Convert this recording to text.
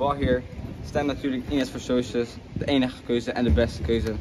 Balheer, stem natuurlijk in het voor Socius. De enige keuze en de beste keuze.